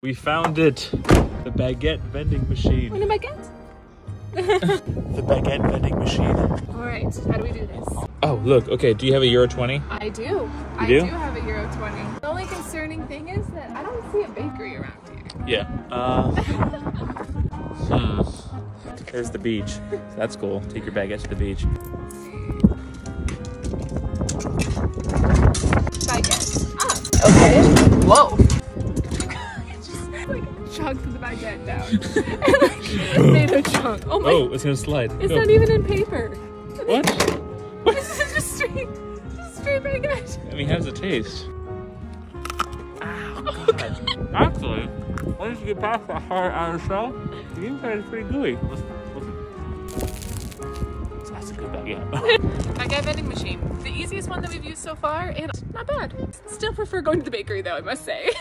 We found it. The baguette vending machine. What am I get? The baguette vending machine. All right, how do we do this? Oh, look. Okay, do you have a Euro 20? I do. I do? do have a Euro 20. The only concerning thing is that I don't see a bakery around here. Yeah. Uh, hmm. There's the beach. That's cool. Take your baguette to the beach. Baguette. Ah, okay. Whoa. Just like chunked the baguette down. and like made a chunk. Oh my. Oh, it's gonna slide. It's Go. not even in paper. What? This is just straight, just straight baguette. I mean, how's it taste? Ow, God. Actually, once you get past that hard outer shell, the inside is pretty gooey. Listen, listen. That's a good baguette. Baguette vending machine. The easiest one that we've used so far, and not bad. Still prefer going to the bakery though, I must say.